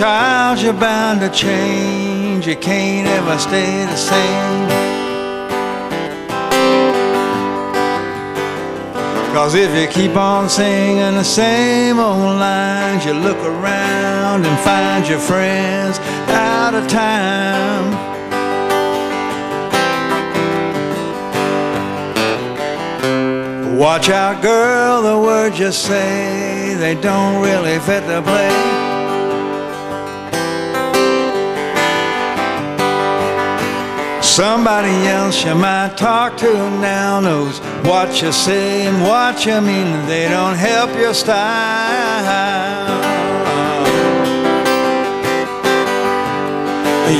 Child, you're bound to change. You can't ever stay the same. Cause if you keep on singing the same old lines, you look around and find your friends out of time. Watch out, girl, the words you say, they don't really fit the play. Somebody else you might talk to now knows what you say and what you mean. They don't help your style.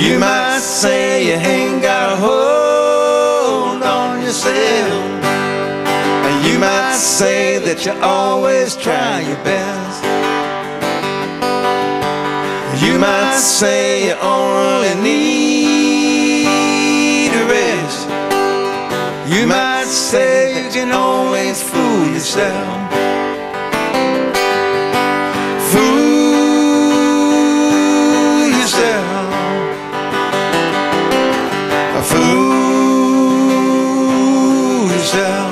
You might say you ain't got a hold on yourself. You might say that you always try your best. You might say you only Fool yourself.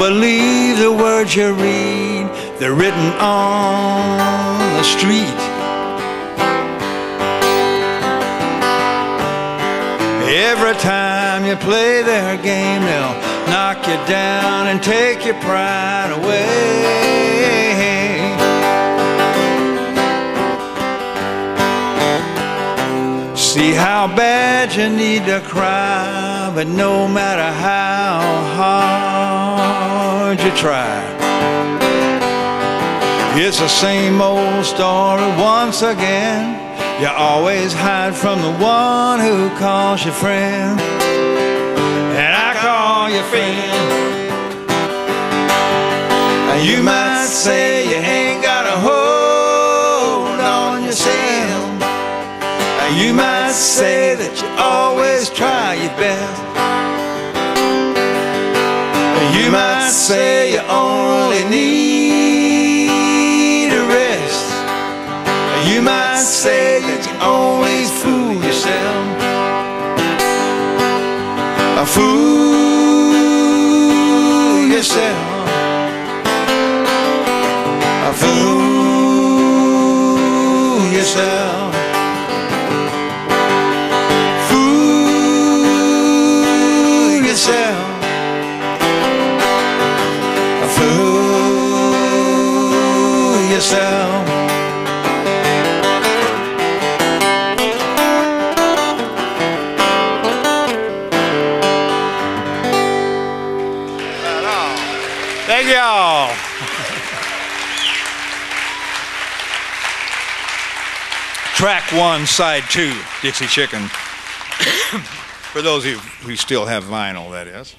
Believe the words you read, they're written on the street. Every time you play their game, they'll knock you down and take your pride away. See how bad you need to cry, but no matter how hard you try, it's the same old story once again. You always hide from the one who calls you friend, and I call you friend. And you might say you ain't got a hold on yourself. And you might say that you always try your best. You might say you only need a rest. You might say that you always fool yourself. A fool yourself. A fool yourself. Thank y'all. Track one, side two, Dixie Chicken. For those of you who still have vinyl, that is.